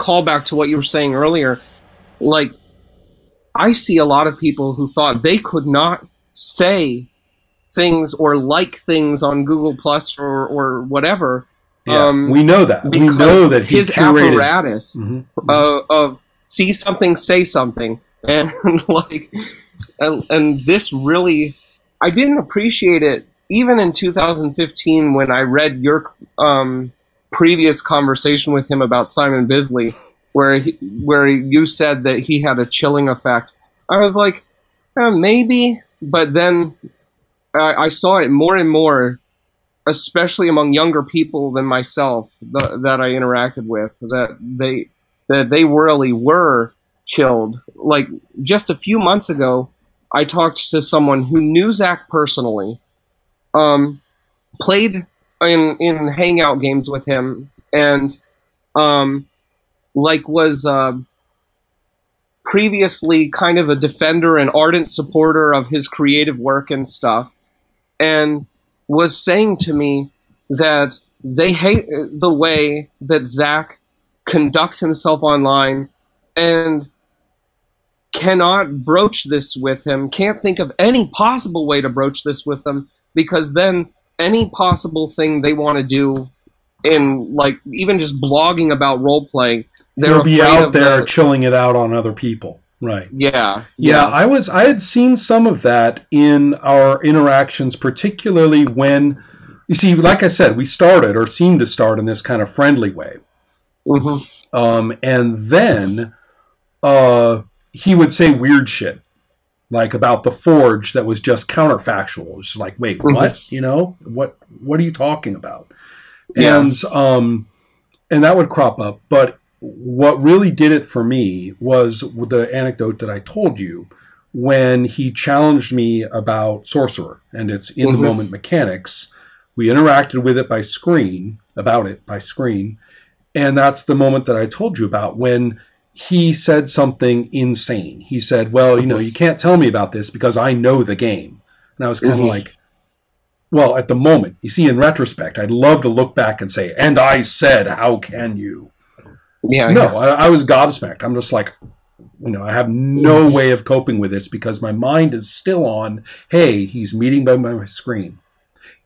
callback to what you were saying earlier. Like, I see a lot of people who thought they could not say things or like things on Google Plus or, or whatever. Yeah, um, we know that. We know that he his curated. apparatus Mhm. uh, of see something, say something, and like, and, and this really, I didn't appreciate it even in 2015 when I read your um, previous conversation with him about Simon Bisley, where he, where you said that he had a chilling effect. I was like, uh, maybe, but then I, I saw it more and more especially among younger people than myself th- that I interacted with, that they that they really were chilled. Like just a few months ago, I talked to someone who knew Zak personally, um, played in in hangout games with him, and um, like was uh, previously kind of a defender and ardent supporter of his creative work and stuff, and was saying to me that they hate the way that Zak conducts himself online and cannot broach this with him, can't think of any possible way to broach this with them because then any possible thing they want to do in like even just blogging about role playing, they're He'll be out there the- chilling it out on other people. Right. yeah, Yeah, I was I had seen some of that in our interactions, particularly when you see, like I said, we started or seemed to start in this kind of friendly way. hmm Um, and then uh, he would say weird shit, like about the forge that was just counterfactual. It's like, wait, Mhm. what? You know, what? What are you talking about? Yeah. And um, and that would crop up. But what really did it for me was the anecdote that I told you when he challenged me about sorcerer and its in the moment mechanics. We interacted with it by screen about it by screen and that's the moment that I told you about when he said something insane. He said, Well, you know, you can't tell me about this because I know the game. And I was kind of Mhm. like, Well, at the moment, you see, in retrospect, I'd love to look back and say, And I said, How can you? yeah, No, I, I was gobsmacked. I'm just like, you know, I have no way of coping with this because my mind is still on, hey, he's meeting by my screen.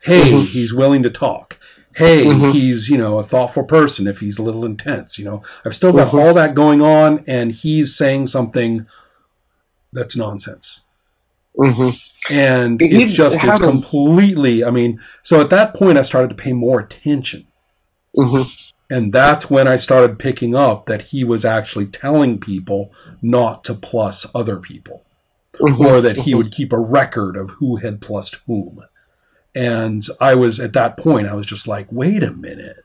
Hey, Mhm. he's willing to talk. Hey, Mhm. he's, you know, a thoughtful person if he's a little intense. You know, I've still got Mhm. all that going on, and he's saying something that's nonsense. hmm And He it just is completely, I mean, so at that point, I started to pay more attention. hmm And that's when I started picking up that he was actually telling people not to plus other people, hmm or that he would keep a record of who had plussed whom. And I was at that point, I was just like, wait a minute,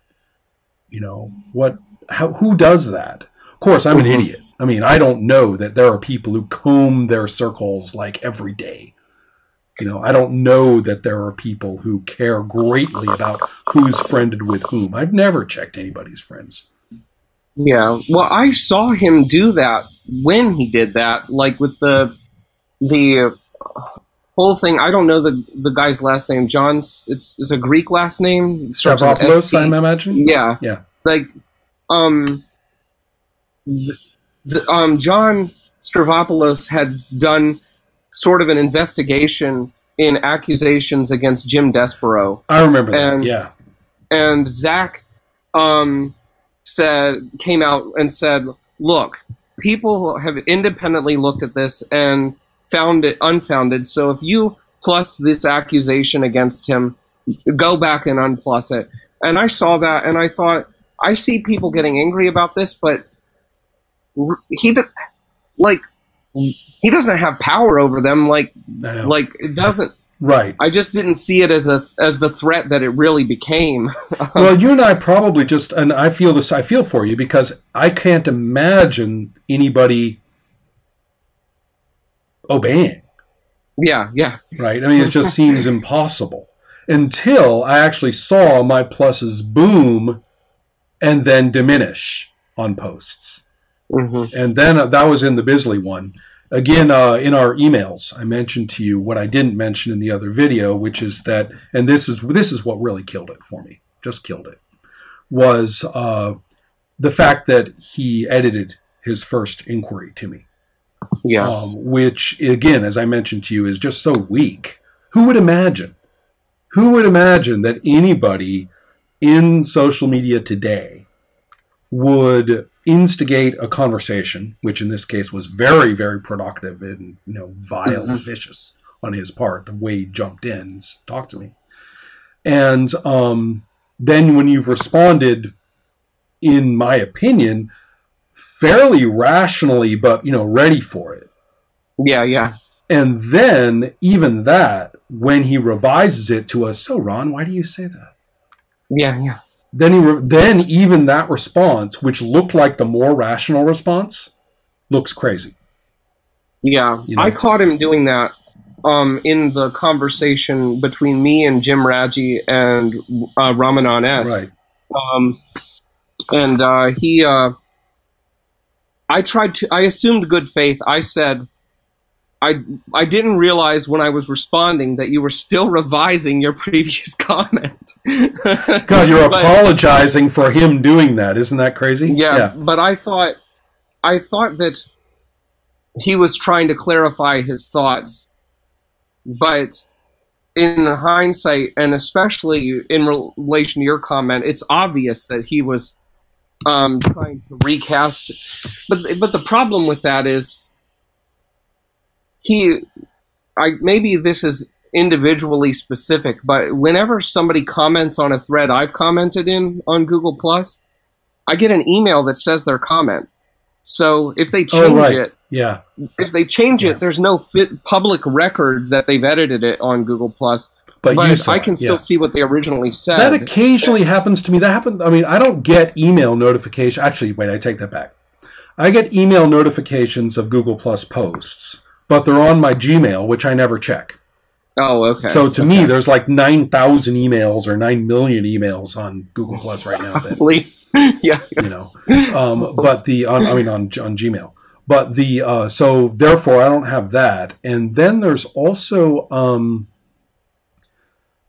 you know what? How who does that? Of course, I'm an Mhm. idiot. I mean, I don't know that there are people who comb their circles like every day. You know, I don't know that there are people who care greatly about who's friended with whom. I've never checked anybody's friends. Yeah. Well, I saw him do that when he did that, like with the the whole thing. I don't know the the guy's last name. John's. It's it's a Greek last name. Stavropoulos, ST. I imagine. Yeah. Yeah. Like, um, the, the, um, John Stavropoulos had done sort of an investigation in accusations against Jim Despero I remember that. And- yeah. and Zak um, said came out and said, "Look, people have independently looked at this and found it unfounded. So if you plus this accusation against him, go back and unplus it." And I saw that, and I thought, I see people getting angry about this, but he, like, he doesn't have power over them. Like, like it doesn't. right. I just didn't see it as a as the threat that it really became. well, you and I probably just, and I feel this. I feel for you because I can't imagine anybody obeying. yeah, yeah. Right. I mean, it just seems impossible until I actually saw my pluses boom and then diminish on posts. hmm And then uh, that was in the Bisley one. Again, uh, in our emails, I mentioned to you what I didn't mention in the other video, which is that, and this is this is what really killed it for me, just killed it, was uh, the fact that he edited his first inquiry to me, Yeah. um, which again, as I mentioned to you, is just so weak. Who would imagine? Who would imagine that anybody in social media today would instigate a conversation, which in this case was very, very productive and you know vile and Mhm. vicious on his part, the way he jumped in and talked to me, and um, then when you've responded, in my opinion, fairly rationally, but you know ready for it. yeah. Yeah. And then even that, when he revises it to us, so Ron, why do you say that? Yeah. Yeah. Then he, re- then even that response, which looked like the more rational response, looks crazy. Yeah, You know? I caught him doing that um, in the conversation between me and Jim Raggi and uh, Ramanan S. Right. Um, and uh, he, uh, I tried to, I assumed good faith. I said, I, I didn't realize when I was responding that you were still revising your previous comment. God, you're But- apologizing for him doing that. Isn't that crazy? yeah, but I thought I thought that he was trying to clarify his thoughts, but in hindsight, and especially in relation to your comment, it's obvious that he was um, trying to recast. But but the problem with that is he, I maybe this is individually specific, but whenever somebody comments on a thread I've commented in on Google Plus, I get an email that says their comment. So if they change Oh, right. it, Yeah. if they change Yeah. it, there's no fit public record that they've edited it on Google Plus. But, But, saw I can still yeah. see what they originally said. That occasionally happens to me. That happened. I mean, I don't get email notification. Actually, wait, I take that back. I get email notifications of Google Plus posts, but they're on my Gmail, which I never check. oh, okay. So to okay. me, there's like nine thousand emails or nine million emails on Google Plus right now. That yeah. you know, um, but the on, I mean on on Gmail. But the uh, so therefore I don't have that. And then there's also um,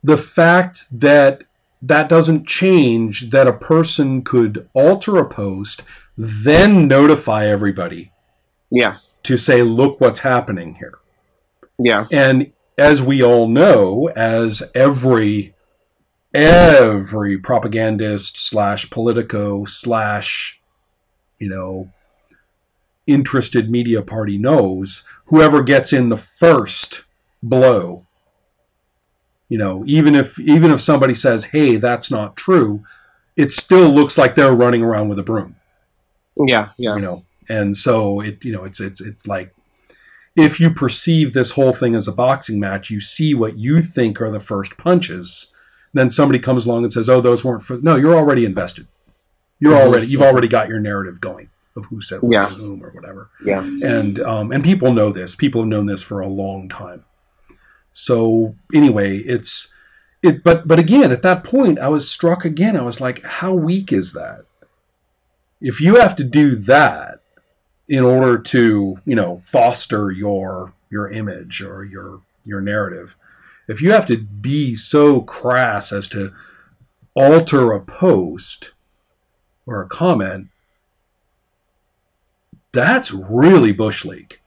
the fact that that doesn't change that a person could alter a post, then notify everybody Yeah. to say, look what's happening here. Yeah. And as we all know, as every every propagandist slash politico slash you know interested media party knows, whoever gets in the first blow, you know, even if even if somebody says, "Hey, that's not true," it still looks like they're running around with a broom Yeah. Yeah. you know and so it you know it's it's it's like if you perceive this whole thing as a boxing match you see what you think are the first punches then somebody comes along and says oh those weren't for-. no you're already invested you're Mhm. already you've already got your narrative going of who said what Yeah. to whom or whatever Yeah. and um, and people know this. People have known this for a long time. So anyway, it's it. But but again, at that point, I was struck again. I was like, how weak is that? If you have to do that in order to you know foster your your image or your your narrative, if you have to be so crass as to alter a post or a comment that's really bush league.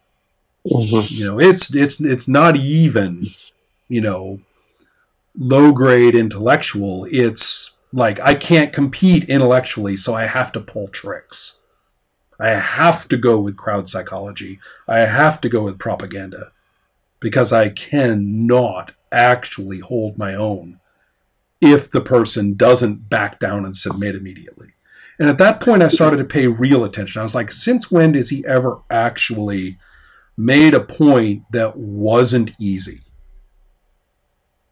Mhm. You know, it's it's it's not even, you know, low grade intellectual. It's like I can't compete intellectually, so I have to pull tricks. I have to go with crowd psychology. I have to go with propaganda because I cannot actually hold my own if the person doesn't back down and submit immediately. And at that point, I started to pay real attention. I was like, since when does he ever actually made a point that wasn't easy?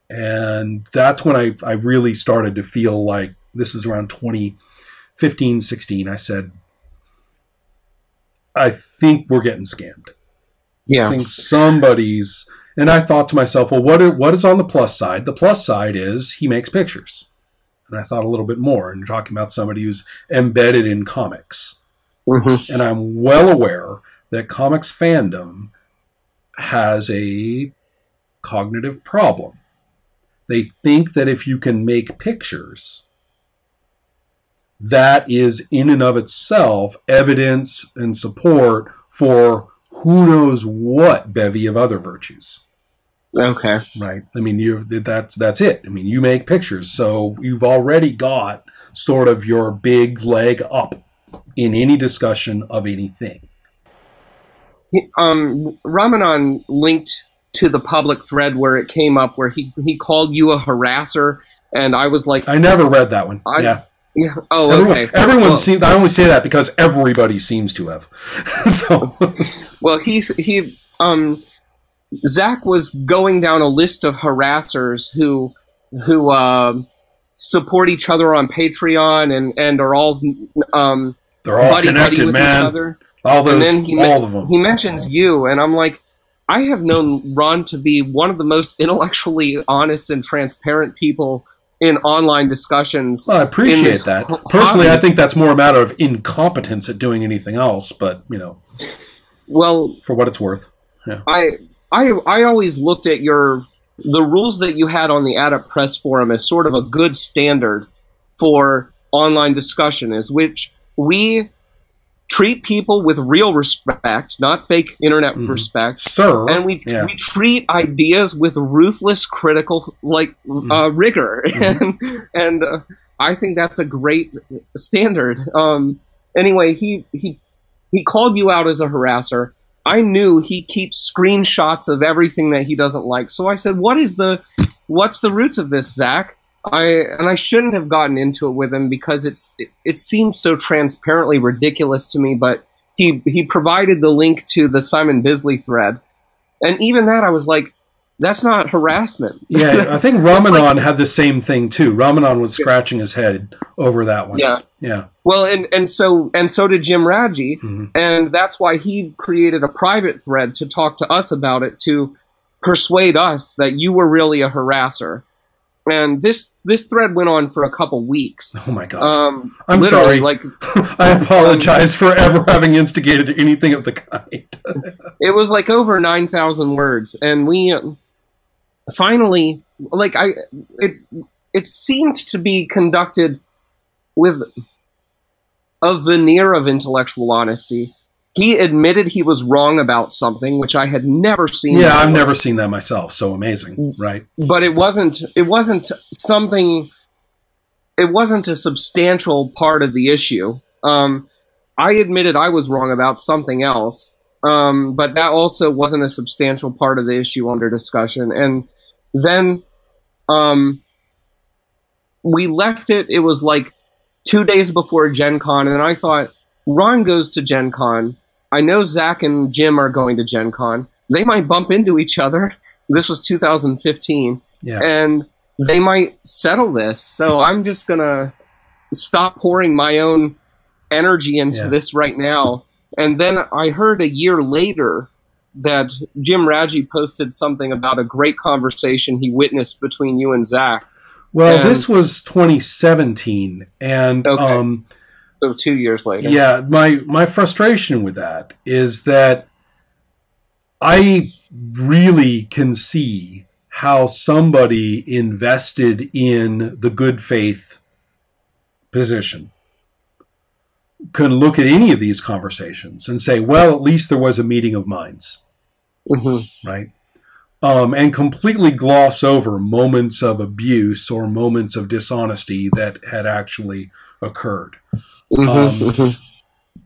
And that's when I, I really started to feel like this is around 2015, 16. I said, I think we're getting scammed. Yeah. I think somebody's. And I thought to myself, well, what, are, what is on the plus side? The plus side is he makes pictures. And I thought a little bit more, and you're talking about somebody who's embedded in comics. Mhm. And I'm well aware that comics fandom has a cognitive problem. They think that if you can make pictures, that is in and of itself evidence and support for who knows what bevy of other virtues. Okay. Right. I mean, you that's that's it. I mean, you make pictures, so you've already got sort of your big leg up in any discussion of anything. Um, Ramanan linked to the public thread where it came up where he he called you a harasser, and I was like, I never read that one. I- yeah. yeah, oh, Everyone, okay. everyone Well- seems. I only say that because everybody seems to have. so Well, he's he um Zak was going down a list of harassers who who um support each other on Patreon and and are all um they're all buddy buddy connected, with each man. other. All And then he all of them. he mentions you, and I'm like, I have known Ron to be one of the most intellectually honest and transparent people in online discussions. Well, I appreciate that. Personally, I think that's more a matter of incompetence at doing anything else. But you know, Well, for what it's worth. I I I always looked at your the rules that you had on the Adept Press forum as sort of a good standard for online discussion, is which we treat people with real respect, not fake internet Mhm. respect, Sir, and we yeah. we treat ideas with ruthless critical like uh, rigor, Mhm. and and uh, I think that's a great standard. Um, anyway, he he he called you out as a harasser. I knew he keeps screenshots of everything that he doesn't like. So I said, "What is the what's the roots of this, Zak?" I and I shouldn't have gotten into it with him because it's it, it seems so transparently ridiculous to me. But he he provided the link to the Simon Bisley thread, and even that I was like, "That's not harassment." yeah, I think Ramanan had the same thing too. Ramanan was scratching his head over that one. yeah. yeah. Well, and and so and so did Jim Raggi, Mhm. and that's why he created a private thread to talk to us about it to persuade us that you were really a harasser. And this this thread went on for a couple weeks. Oh my god! Um, I'm sorry. like I apologize for ever having instigated anything of the kind. it was like over 9000 words and we finally like i it it seemed to be conducted with a veneer of intellectual honesty he admitted he was wrong about something which i had never seen yeah, I've never seen that myself. So amazing, right? but it wasn't it wasn't something it wasn't a substantial part of the issue um i admitted i was wrong about something else um but that also wasn't a substantial part of the issue under discussion and then um we left it it was like two days before gen con and i thought ron goes to gen con i know zak and jim are going to gen con they might bump into each other this was 2015 Yeah. and they might settle this. So I'm just gonna stop pouring my own energy into Yeah. this right now. And then I heard a year later that Jim Raggi posted something about a great conversation he witnessed between you and Zak. Well, and- this was 2017, and Okay. um, So two years later. yeah, my my frustration with that is that I really can see how somebody invested in the good faith position can look at any of these conversations and say, well, at least there was a meeting of minds, hmm right? Um, and completely gloss over moments of abuse or moments of dishonesty that had actually occurred. hmm Um, hmm